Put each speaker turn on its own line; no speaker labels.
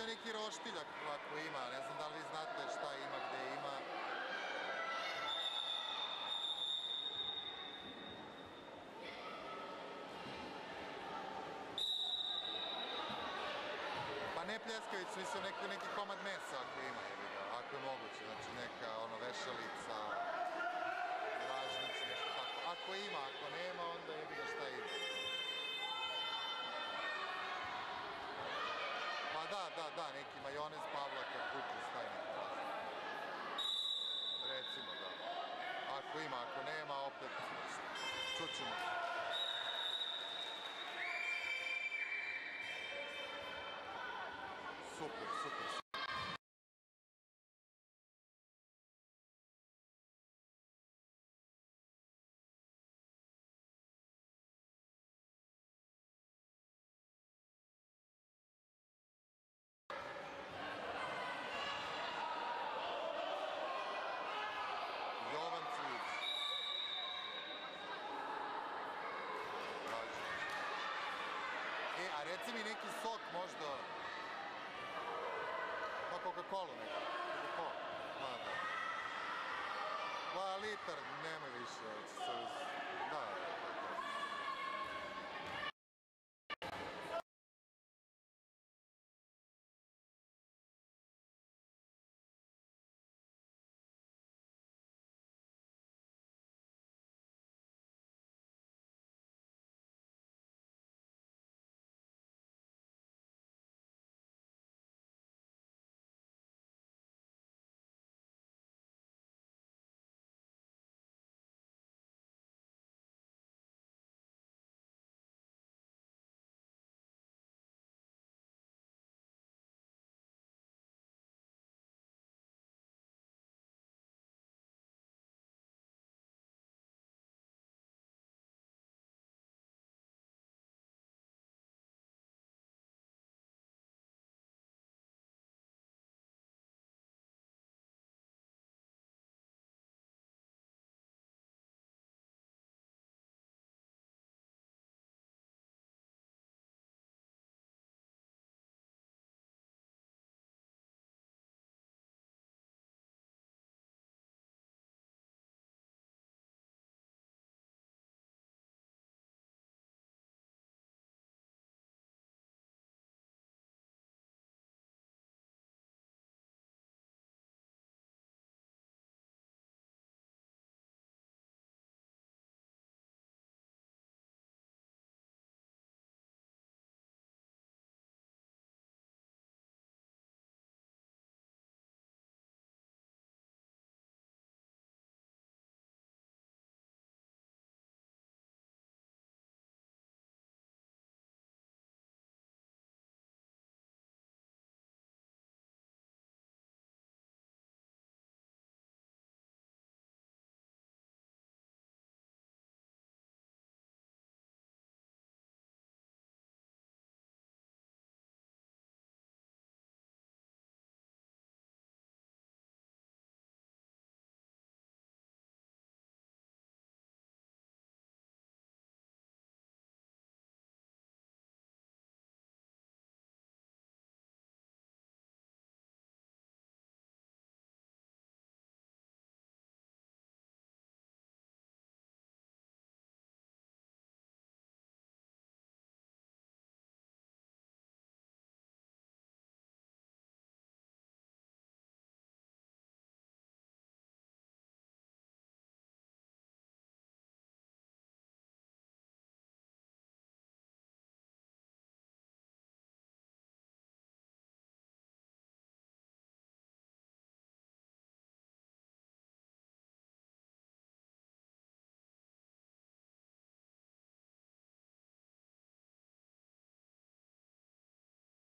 je neki roštiljak ako ima, ne znam da li vi znate šta ima, gde ima. Pa ne pljeskavicu, mislim neki, neki komad mesa ako ima, ako je moguće, znači neka ono vešalica, važnici, nešto tako. Ako ima, ako nema, onda jebi ga šta ide. Da, da, da, neki majonez, pavlaka, kupus, taj neki. Recimo, da. Ako ima, ako nema, opet čućemo. Super, super. Pa Coca-Cola neki. Coca-Cola. Ma, da. Pa litar, nemoj više. Da.